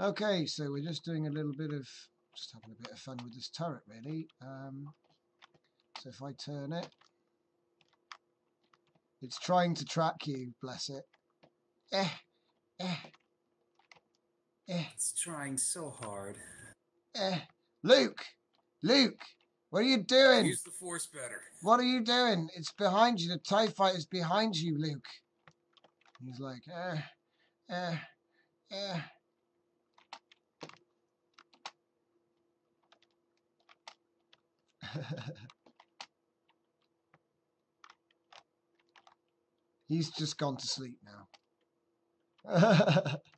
Okay, so we're just doing a little bit of, just having a bit of fun with this turret, really. Um, so if I turn it, it's trying to track you, bless it. Eh, eh, eh, It's trying so hard. eh. Luke, Luke, what are you doing? Use the force better. What are you doing? It's behind you. The TIE fighter's behind you, Luke. He's like, eh, eh, eh. He's just gone to sleep now.